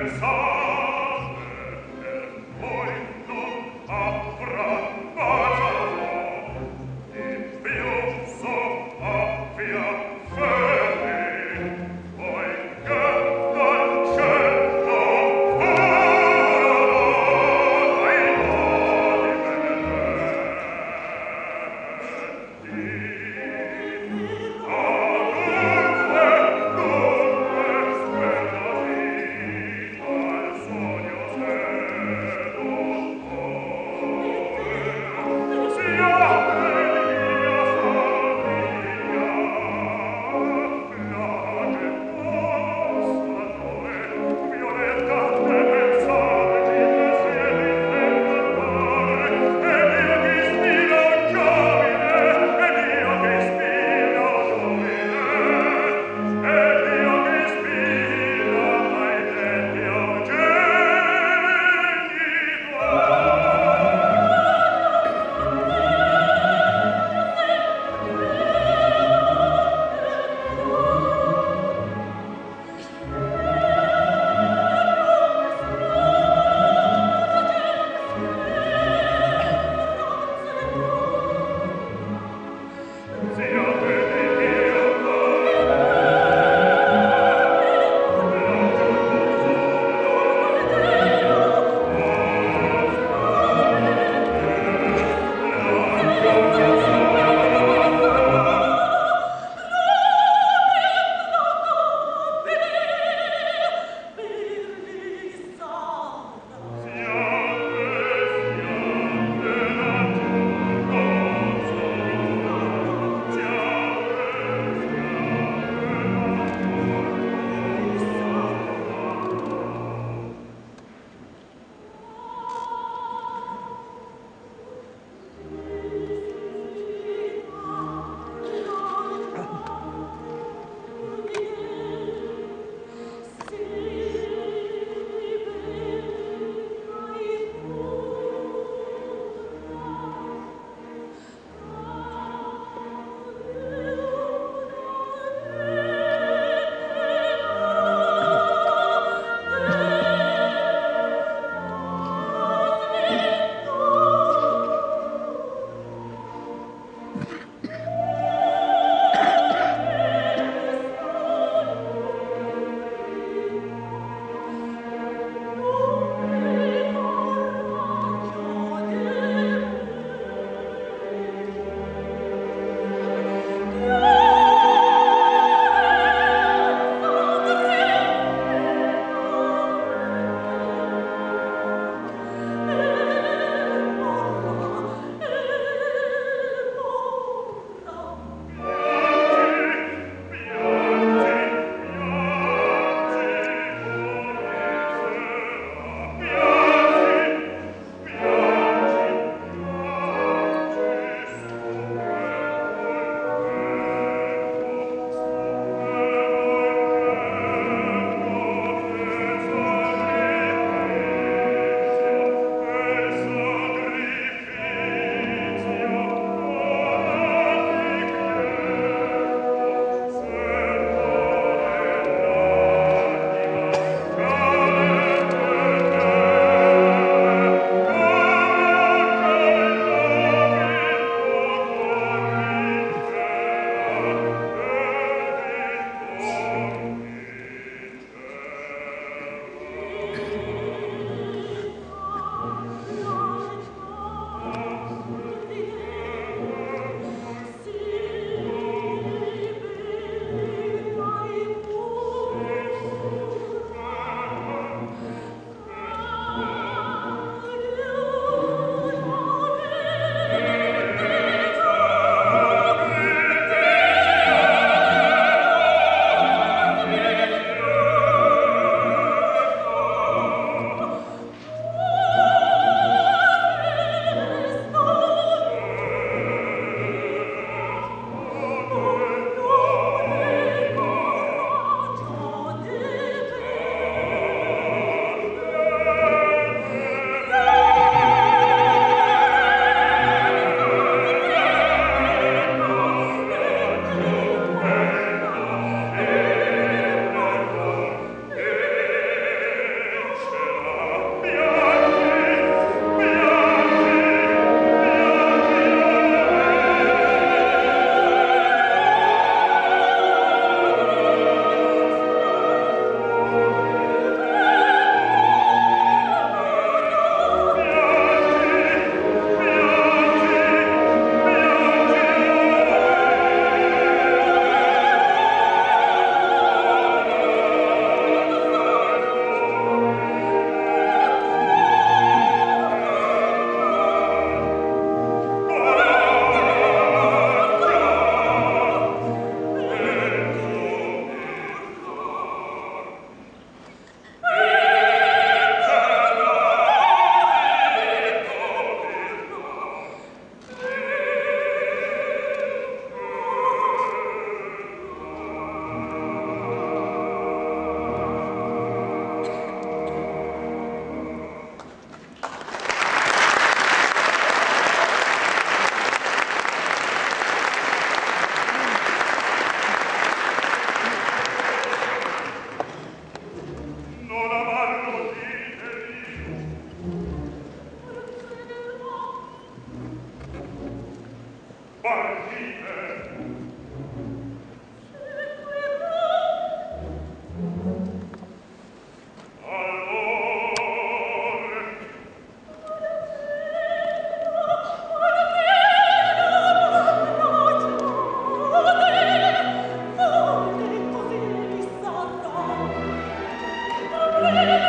pensa Woo!